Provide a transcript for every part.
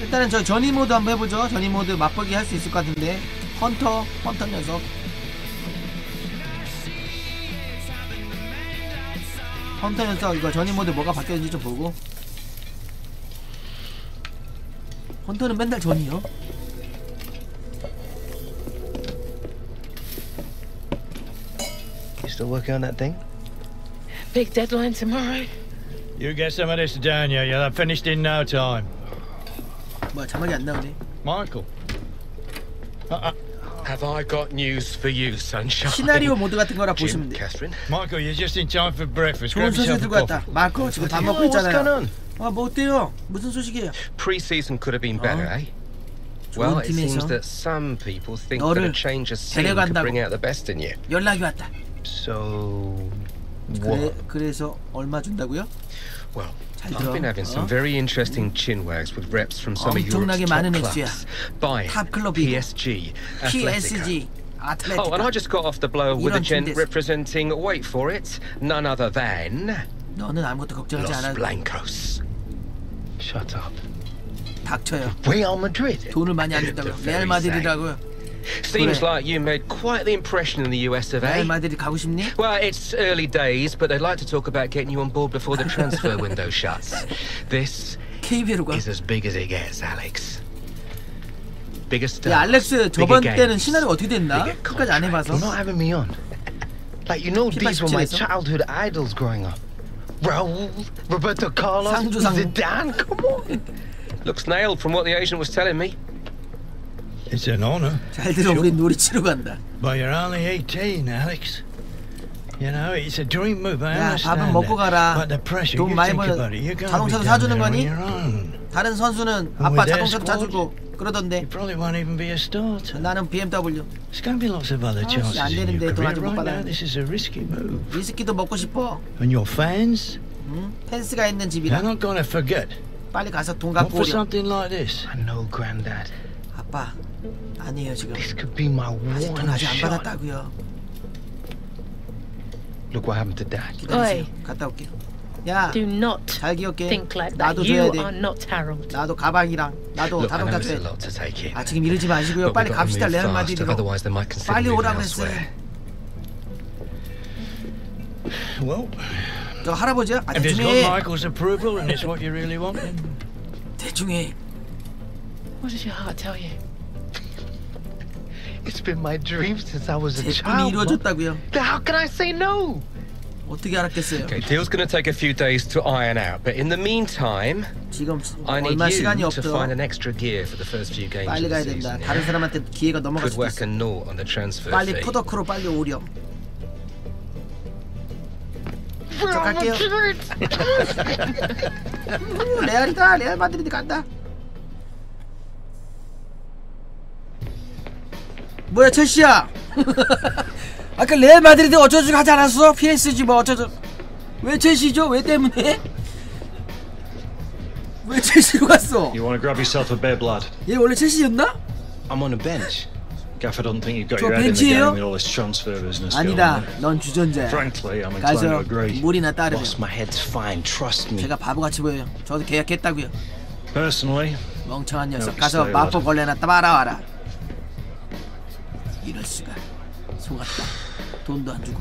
일단은 저 전이 모드 한번 해보죠. 전이 모드 맛보기 할 수 있을 것 같은데 헌터 헌터 녀석. 헌터 녀석 이거 전이 모드 뭐가 바뀌었는지 좀 보고. 헌터는 맨날 전이요. You still working on that thing? Big deadline tomorrow. You get some of this down here. You'll have finished in no time. 뭐야 자막이 안 나오네. Michael. Have I got news for you, sunshine? 시나리오 모드 같은 거라 보시면 돼. Catherine. Michael, you're just in time for breakfast. 좋은 소식 들고 왔다. 마코 지금 다 먹고 Oh, what's going 있잖아요. on? 아뭐 어때요? 무슨 소식이에요? Pre-season could have been better, Oh. eh? Well, it seems that some people think that a change of scene could bring out the best in you. 연락이 왔다. So, 그래, what? 그래서 얼마 준다고요? Well, 잘 I've been 들어. having 어? some very interesting chinwags with reps from some of Europe's 엄청나게 top 많은 clubs. 액수야. Bayern, 탑 클럽이고. PSG, Atletico. PSG 아틀레티코. Oh, and I just got off the blower with a 이런 gent 팀 됐어. representing, wait for it, none other than 너는 아무것도 걱정하지 Los 않아도 Blancos. Shut up. 닥쳐요. Real Madrid? 돈을 많이 안 준다고요. 레알 마드리드라고요. Seems 그래. like you made quite the impression in the US of 레알 A. 마드리드 가고 싶니? Well, it's early days, but they'd like to talk about getting you on board before the transfer window shuts. This KBL로 가. is as big as it gets, Alex. Bigger stars, 야 알렉스 bigger 저번 때는 games, 시나리오 어떻게 됐나? bigger 끝까지 안 해봐서. You're not having me on. Like, you know, these were my 힙합 childhood idols growing up. Raul, Roberto Carlos, 상주, 상주. Zidane, come on. Looks nailed from what the agent was telling me. It's an honour. 잘 들어 우리 놀이 치러 간다. But you're only 18, Alex. You know, it's a dream move, I 야, understand 밥은 먹고. 가라. But the pressure, 돈 you 많이 think 벌- about it. You're going to be 자동차도 down 사주는 on 거니? your own. 다른 선수는 아빠 with 자동차도 squad, 사주고 그러던데 You probably won't even be a starter. 나는 BMW There's going to be lots of other 아, 씨, chances 안 in 되는데 your 돈. 아직 못 Right 받아야 now, 돼. this is a risky move. 위스키도 먹고 싶어. And your fans, 응? 펜스가 있는 they're 집이라 not going to forget. 빨리 가서 돈 Not 갖고 for 오렴. something like this. I know, Grandad. 아빠 아니에요 지금. This could be my 아직 돈 아직 안. 받았다고요. Look what happened to Dad. 기다리세요. 갔다 올게요. 야, Do not 잘 기억해. think like that. 나도 You 줘야 돼. are not Harold. 나도 가방이랑 나도 it's a 줘야 돼. 아 지금 이러지 마시고요. 빨리 갑시다 레알 consider 빨리 moving 오라 그랬어요. elsewhere. Well, 저 할아버지야? 아 if it's 대충 got 해. Michael's approval and it's what you really want, then 대충 해. What does your heart tell you? It's been my dream since I was a 제 꿈이 child. Mom. 이루어졌다고요. Then How can I say no? 어떻게 알았겠어요? Okay, deal's going to take a few days to iron out, but in the meantime, 지금 I need 얼마 you 시간이 to 없어. find an extra gear for the first few games 빨리 of 가야 the 된다. season. 다른 사람한테 기회가 넘어갈 Could 수도 whack 있어. a naught on the transfer 빨리 fee. 푸더크로 빨리 오렴. 저 갈게요. 음, 레알이다. 레알 마드리드 간다. 뭐야 첼시야? 아까 레알 마드리드 어쩌저쩌고 하지 않았어? PSG 뭐 어쩌저 왜 첼시죠? 왜 때문에? 왜 첼시로 갔어? You want to grab yourself a bib, lad? 얘 원래 첼시였나? I'm on a bench. Gaffer doesn't think you've got 저 your head in the game with all this transfer business going 아니다. 넌 주전자야. Frankly, I'm inclined to 가서 agree. 물이나 따르면 Boss, my head's fine. Trust me. 제가 바보같이 보여요. 저도 계약했다고요. Personally, 멍청한 녀석 가서 마포. 걸레나 따라와라. 이럴 수가 속았다. 돈도 안 주고.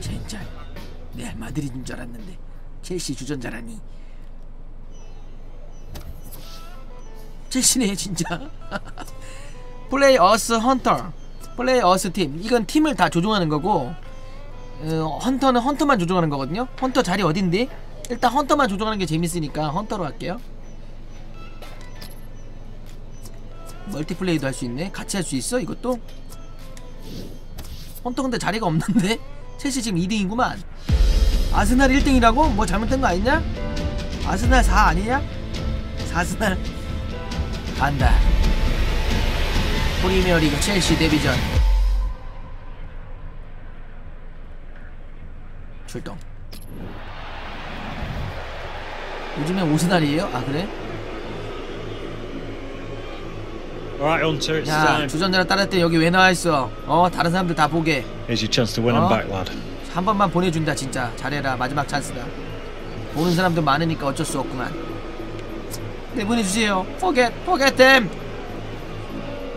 진짜 레알 마드리드인 줄 알았는데 첼시 주전자라니. 첼시네 진짜. 플레이 어스 헌터. 플레이 어스 팀. 이건 팀을 다 조종하는 거고 어, 헌터는 헌터만 조종하는 거거든요. 헌터 자리 어딘데? 일단 헌터만 조종하는 게 재밌으니까 헌터로 할게요. 멀티플레이도 할 수 있네. 같이 할 수 있어 이것도? 헌터 근데 자리가 없는데? 첼시 지금 2등이구만. 아스날 1등이라고? 뭐 잘못된 거 아니냐? 아스날 4 아니냐? 아스날 간다. 프리미어리그 첼시 데뷔전 출동. 요즘에 오스날이에요? 아 그래? all right, Hunter, it's 야 time. 주전자를 따를 때 여기 왜 나와 있어? 어 다른 사람들 다 보게 Here's your chance to win 어? him back, lad. 한 번만 보내준다 진짜 잘해라 마지막 찬스다 보는 사람도 많으니까 어쩔 수 없구만 내보내주세요 forget forget them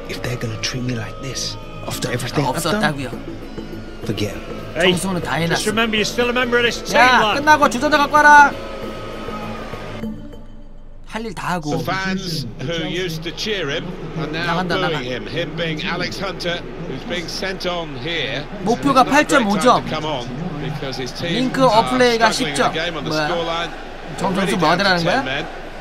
If they're gonna treat me like this after everything I've done, 없었다고요 forget 정수는 다 just 해놨어 remember you're still a member of this team, 야. 끝나고 주전자 갖고 와라 할 일 다 하고 나간다, 나가. 목표가 It's not a great time 8.5점. to come on because his team 링크 어플레이가 struggling in 10점. the game on the 뭐야? scoreline. 정정수 Already 뭐 down to 하더라는 10 거야?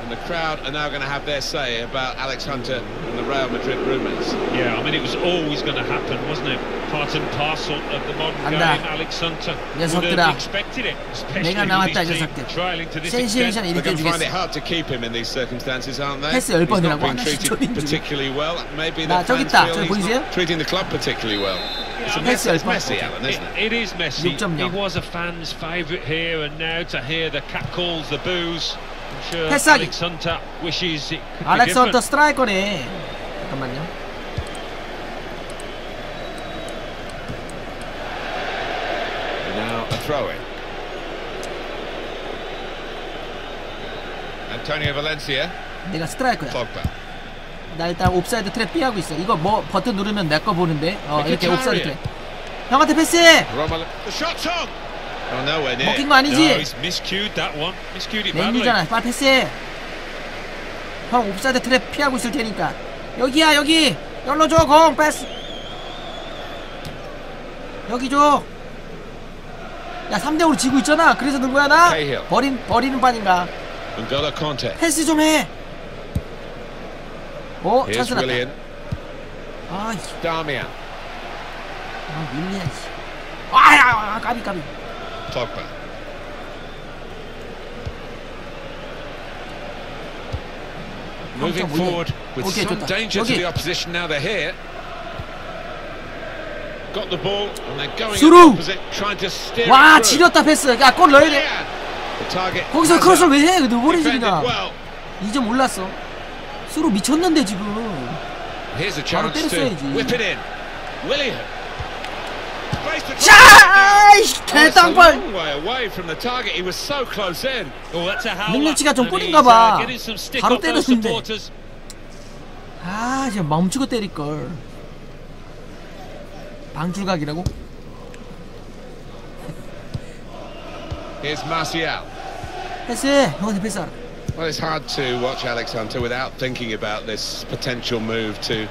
and the crowd are now going to have their say about Alex Hunter and the Real Madrid rumours. Yeah, I mean, it was always going to happen, wasn't it? Part and parcel of the modern game, Alex Hunter Yes, would have expected it, especially with his team trialling to this extent. They're going to find it hard to keep him in these circumstances, aren't they? He's not being treated particularly well. Maybe the fans feel he's not treating the club particularly well. It's, mess, it's messy, Alan, isn't it? It, it is messy. He was a fan's favourite here, and now to hear the catcalls, the boos, 패스하기. Be 알렉스. 헌터 스트라이커네 잠깐만요 Now a throw in. Antonio Valencia, 내가 스트라이커야 Pogba. 나 일단 옵사이드 트랩 피하고 있어 이거 뭐 버튼 누르면 내 거 보는데 어 이렇게. 옵사이드 트랩 형한테 패스해 Oh. 먹힌 거 아니지? 맨유잖아 빨리 패스해 형 옵사이드 트랩 피하고 있을 테니까 여기야 여기 열로 줘 공 패스 여기 줘 야 3대5로 지고 있잖아 그래서 넣은 거야 나? 버린, 버리는 판인가. 패스 좀해 어? Here's 찬스 났다 Willian. 아, 이-. 아 밀리야. 아야 아, 까비 까비 Pogba. Moving forward with some danger to the opposition now they're here. Got the ball and they're going 수루. opposite, trying to steer 와 it through. 지렸다 패스 야 골 넣어야 돼 Yeah. The target 거기서 크로스를. 왜해 Defended 그냥 well. 이제 몰랐어 수로 미쳤는데 지금 Here's a 바로 때렸어야지. whip it in. Willian. 자 Oh. Oh, howler. 능력치가 좀 And 꿀인가 he's, 봐. uh, getting some stick 바로 때렸는데. 아 진짜 멈추고 때릴걸 방출각이라고? 패스해 형한테 패스하라 Well, it's hard to watch Alex Hunter without thinking about this potential move to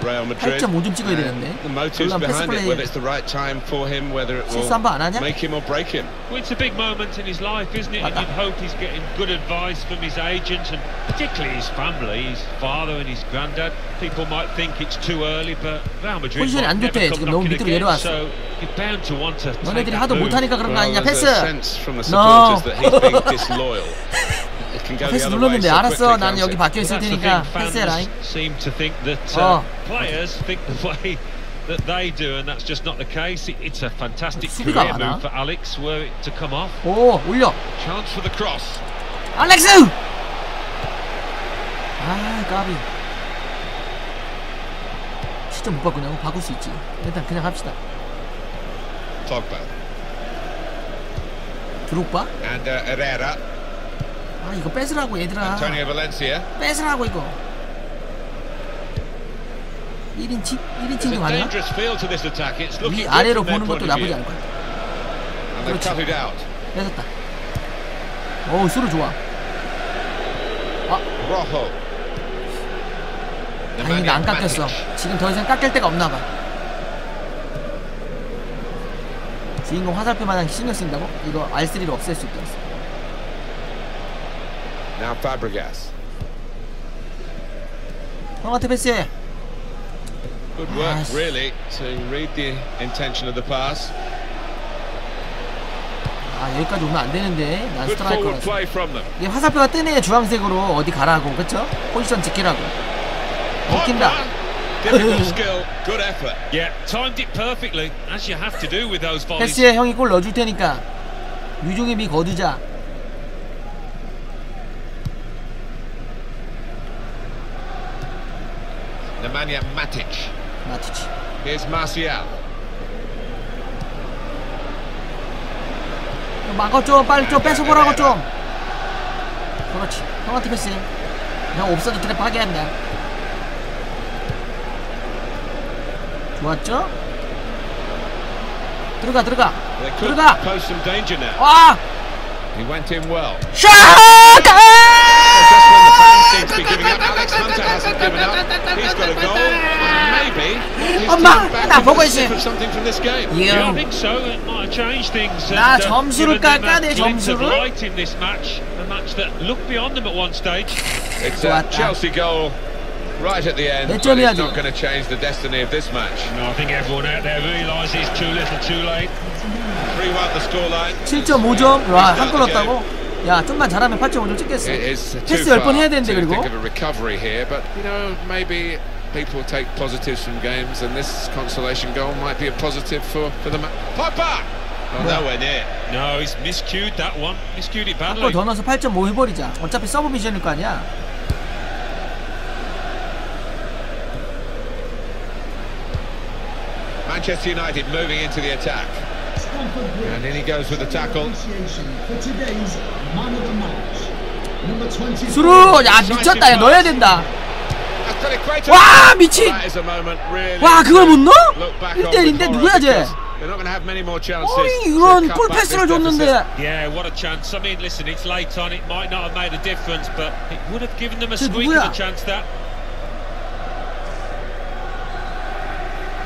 Real Madrid. 8.5좀 찍어야 되는데 The motives 그러려면 패스 behind it, 플레이 whether it's the right time for him, whether it will 실수 한번 안 하냐? make him or break him. Well, it's a big moment in his life, isn't it? And 맞다. you'd hope he's getting good advice from his agent and particularly his family, his father and his granddad. People might think it's too early, but Real Madrid 포지션이 안 might 좋대. never come 지금 너무 knocking 밑으로 again, 내려왔어. so you're bound to want to take 너네들이 that 하도 move. 못하니까 그런 거 Well, 아니냐 there's 패스 a sense from the No. supporters that he's being disloyal. It can go the 패스 other way 눌렀는데 so 알았어 quickly, 나는 can't 여기 it? 박혀 Well, 있을 that's the 테니까 thing, fans 패스해라 seem to think that Oh. uh, players think the way that they do, and that's just not the case. It, it's a fantastic 수비가 career 많아. move for Alex, were it to come off. 오 올려 Chance for the cross. 알렉스 아 까비 진짜 못 바꾸냐고 바꿀 수 있지 일단 그냥 합시다 Pogba. 드록바 And uh, Herrera. 아 이거 뺏으라고 얘들아. 뺏으라고 이거 1인칭? There's 1인칭도 a 가능하? dangerous feel to this attack. It's looking 위 아래로 보는 것도 나쁘지. 않을 것 같아 out. 뺏었다 어우 수루 좋아 Rojo. 다행히 안 깎였어 지금 더 이상 깎일 데가 없나봐 주인공 화살표 마냥 신경 쓴다고? 이거 R3를 없앨 수 있게 했어 Now Fabregas. 형한테 패스해 Good work, Nice. really, to read the intention of the pass. 아 여기까지 오면 안 되는데 난 Good forward 스트라이커라서 play from them. 이게 화살표가 뜨네 주황색으로 어디 가라고 그쵸? 포지션 지키라고 Pogba. Difficult skill, good effort. Yeah, timed it perfectly, as you have to do with those volleys. 패스해 형이 골 넣어줄 테니까 유종의 미 거두자 Nemanja Matic. 마티치 Here's Martial. 막아 좀 빨리 좀 뺏어보라고 좀 그렇지 형한테 패스해 형 옵사드 트랩 하게 한다 좋았죠? 들어가 들어가 들어가. 와! 샷! seem to be giving up, Alex Hunter hasn't given up. He's got a goal, and maybe he's 엄마, turned back 나 into 보고 the 있어요. sniff of something from this game. Yeah, I 형 think so. It might have changed things. 나 and, uh, 점수를 given them 깎아야 돼, a glint of 점수를. light in this match, a match that looked beyond them at one stage. It's a 좋았다. Chelsea goal right at the end, 몇 but 점이야, it's not 지금? going to change the destiny of this match. No, I think everyone out there realises too little, too late. 3-1 the scoreline. 7.5점 와 한 골 넣었다고? 야 좀만 잘하면 8.5점 찍겠어 It is too 패스 far 10번 해야 되는데 to 그리고 think of a recovery here, but you know maybe people take positives from games, and this consolation goal might be a positive for for the match. Pogba, well, nowhere near. No, he's miscued that one. Miscued it 한 badly. 골 더 넣어서 8.5 해버리자 어차피 서브 미션일 거 아니야 Manchester United moving into the attack, and in he goes with the tackle. 수루 야 미쳤다 야 넣어야 된다 Azpilicueta. 와 미친 That is a moment really 와 그걸 못 넣어? look back on 1대1인데 with 누구야 horror 쟤 because They're not going to have many more chances. 어이 to 이런 cut 골 back this 패스를 줬는데 deficit. Yeah, what a chance. I mean, listen, it's late on. It might not have made a difference, but it would have given them a 쟤 squeak 누구야? of a chance that.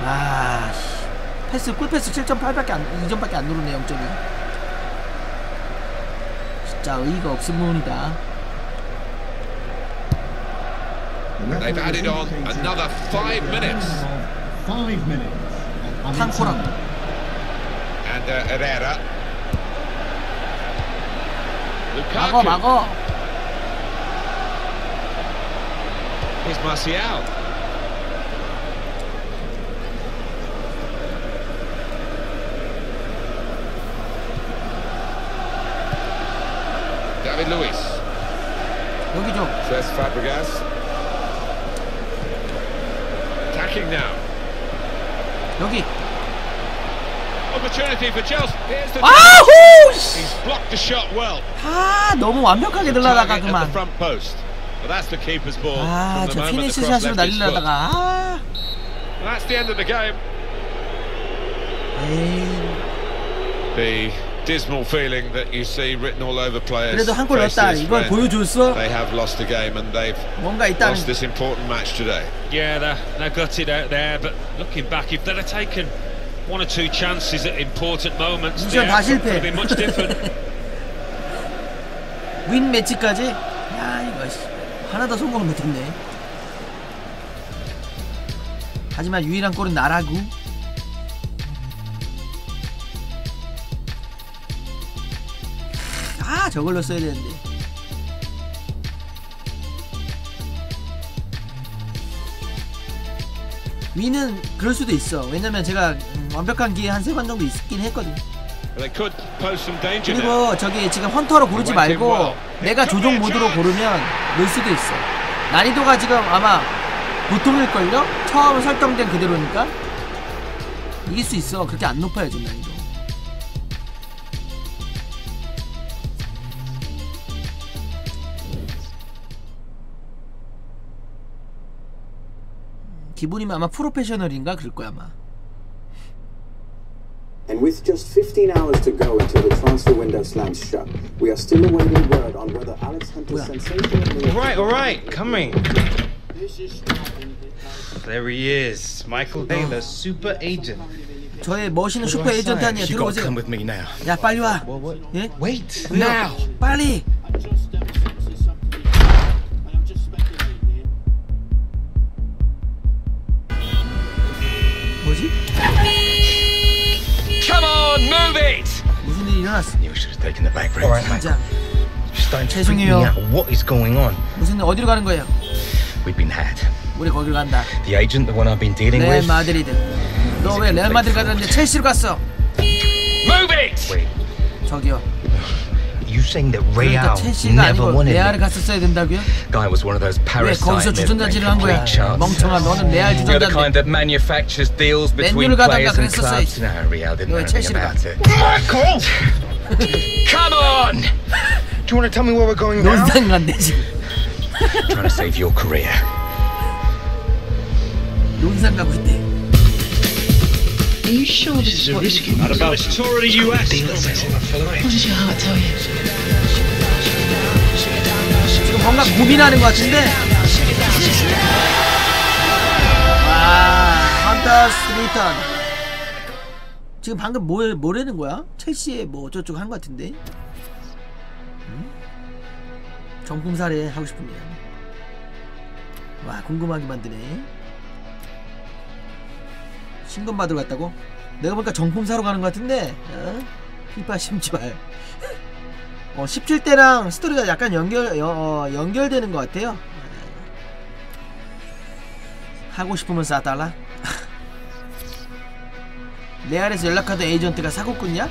아 씨. 패스 골 패스 7.8밖에 안 2점밖에 안 누르네 0점이 진짜 의의가 없은 부분이다 They've added on another five minutes. 탕코랑 And uh, Herrera. 막어 Lukaku. 막어 Here's Martial. David Luiz. 여기 좀 Cesc Fabregas. Attacking now. 여기 Opportunity for Chelsea. Here's the 아후 씨. He's blocked the shot well. 아 너무 완벽하게 들라다가 Target at the 그만 front post. But that's the keeper's ball. 아 from the 저 moment 피니시 the cross 샷으로 left his foot. 날리려다가 아 That's the end of the game. 에이 The dismal feeling that you see written all over players. 그래도 한 골 넣었다 faces 이걸 when 보여줬어 They have lost a game and they've 뭔가 있다는 lost this important match today. Yeah, they're, they're gutted out there, but looking back, if they'd have taken one or two chances at important moments, the 미션 다 outcome could 실패 have been much different. 윈 매치까지 야 이거 씨, 하나도 성공을 못했네 하지만 유일한 골은 나라고 아 저걸로 써야 되는데. 위는 그럴 수도 있어. 왜냐면 제가 음, 완벽한 기회 한 세 번 정도 있긴 했거든. 그리고 저기 지금 헌터로 고르지 말고 내가 조종 모드로 고르면 넣을 수도 있어. 난이도가 지금 아마 보통일걸요? 처음 설정된 그대로니까? 이길 수 있어. 그렇게 안 높아요 지금 난이도 기분이면 아마 프로페셔널인가 그럴 거야 아마 And with just 15 hours to go until the transfer window slams shut, we are still awaiting word on whether Alex Hunter's 뭐야? sensational move All right, all right, coming. There he is, Michael Taylor, super agent. 저의 멋있는 What do 슈퍼 I 에이전트 say? 아니야 You gotta 들어오세요 come with me now. 야 빨리 와 What, what? 예? Wait, 왜요? now. 빨리 일어났어? You should have taken the back route. All right, 가자 You're starting to freak me 죄송해요. out. What is going on? 무슨 일 어디로 가는 거예요? We've been had. 우리 거기로 간다 The agent, the one I've been dealing 레알 with. 마드리드 너왜 레알 마드리드 가는데 첼시로 갔어? Move it! Wait, 저기요 you saying that 그러니까 Real 첼시가 never 아니고 wanted 레알을 me? 갔었어야 된다고요? Guy was one of those 왜 parasites. 거기서 주전자질을 한 거야? 멍청아 너는 레알 You're the 주전자인데 kind that manufactures deals between 맨유를 가다가 players and 그랬었어야지. clubs. No, Real didn't know 왜 anything 첼시를 가? about it. Michael! Come on! Do you want to tell me where we're going now? 논산 간대 지금 trying to save your career. 용산 가고 있대. Are you sure this is what you Not about Let's tour the US. What does your heart tell you? 지금 뭔가 고민하는 것 같은데. 와, 헌터스 리턴. 지금 방금 뭘 뭐라는 거야? 첼시에 뭐 어쩌고저쩌고 한것 같은데. 음? 정품 사례 하고 싶으면. 와, 궁금하게 만드네. 신검 받으러 갔다고? 내가 보니까 정품 사러 가는 것 같은데. 어? 피파 심지 말. 어, 17대랑 스토리가 약간 연결 여, 어, 연결되는 것 같아요. 하고 싶으면 싸달라. 레알에서 연락하던 에이전트가 사고꾼이야?